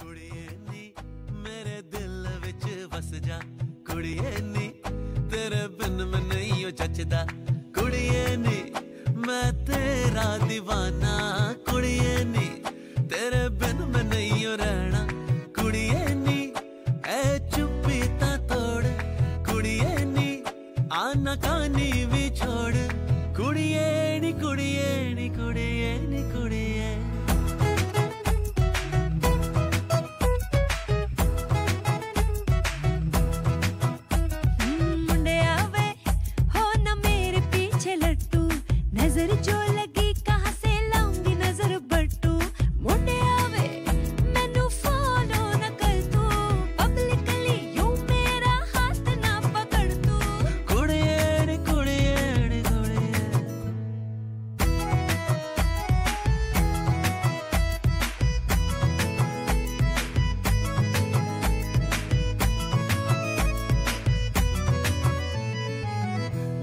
ਕੁੜੀਏ ਨੀ, ਮੇਰੇ ਦਿਲ ਵਿੱਚ ਵਸ ਜਾ। ਕੁੜੀਏ ਨੀ, ਤੇਰੇ ਬਿਨ ਮੈਂ ਨਹੀਂ ਉਹ ਜੱਜਦਾ ਕੁੜੀਏ ਨੀ, ਮੈਂ ਤੇਰਾ دیਵਾਨਾ ਕੁੜੀਏ ਨੀ, ਤੇਰੇ ਬਿਨ ਮੈਂ ਨਹੀਂ ਉਹ ਰਹਿਣਾ। ਕੁੜੀਏ ਨੀ, ਐ ਚੁੱਪੀ ਤਾਂ ਤੋੜ। ਕੁੜੀਏ ਨੀ ਆਨਾ ਕਾਨੀ ਵੀ ਛੋੜ। ਕੁੜੀਏ ਨੀ ਕੁੜੀ नजर जो लगी कहां से लाऊंगी नजर बट्टू मुंडे आवे मैनू फॉलो न कर तू पब्लिकली यू मेरा हाथ ना पकड़ तू कुड़ियड़ कुड़ियड़ कुड़ियड़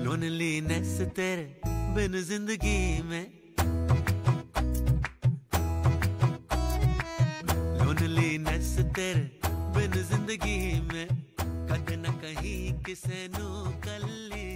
लोनलीनेस तेरे बिन जिंदगी में लोनलीनेस तेरे बिन जिंदगी में कद न कहीं किसे नू कली में